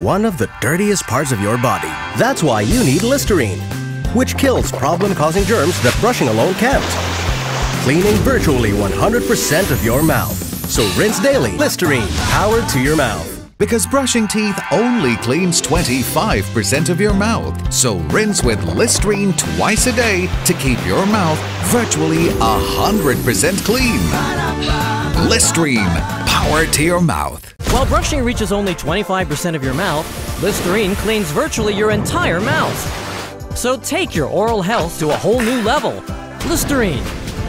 one of the dirtiest parts of your body. That's why you need Listerine, which kills problem causing germs that brushing alone can't. Cleaning virtually 100% of your mouth. So rinse daily. Listerine, power to your mouth. Because brushing teeth only cleans 25% of your mouth. So rinse with Listerine twice a day to keep your mouth virtually 100% clean. Listerine, power to your mouth. While brushing reaches only 25% of your mouth, Listerine cleans virtually your entire mouth. So take your oral health to a whole new level. Listerine,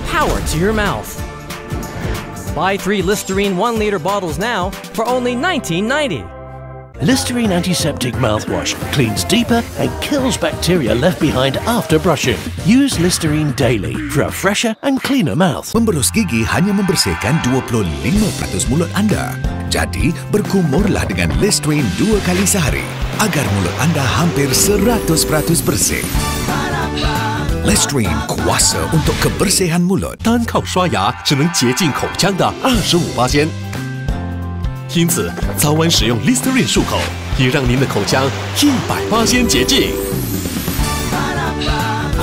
power to your mouth. Buy three Listerine 1 liter bottles now for only $19.90. Listerine Antiseptic Mouthwash cleans deeper and kills bacteria left behind after brushing. Use Listerine daily for a fresher and cleaner mouth. Memberus gigi hanya membersihkan 25% mulut anda. Jadi, berkumurlah dengan Listerine dua kali sehari agar mulut anda hampir 100% bersih. Listerine kuasa untuk kebersihan mulut. 单靠刷牙只能洁净口腔的二十五八仙。因此，早晚使用 Listerine 漱口，也让您的口腔一百八仙洁净。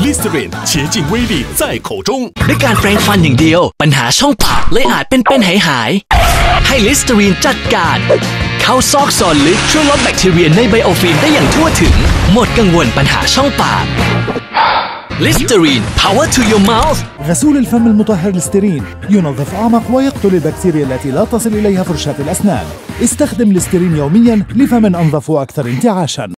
Listerine 洁净威力在口中。 ด้วยการแปรงฟันอย่างเดียว ปัญหาช่องปากเลยอาจเป็นเป็นหายหายๆให้ลิสเตอรีนจัดการ เข้าซอกซอนลึกช่วยลดแบคทีเรียในไบโอฟิล์มได้อย่างทั่วถึง หมดกังวลปัญหาช่องปากลิสเตอรีน power to your mouth غسول الفم المطهر لسترين ينظف أعمق ويقتل البكتيريا التي لا تصل إليها فرشاة الأسنان استخدم لسترين يوميا لفم أنظف وأكثر انتعاشا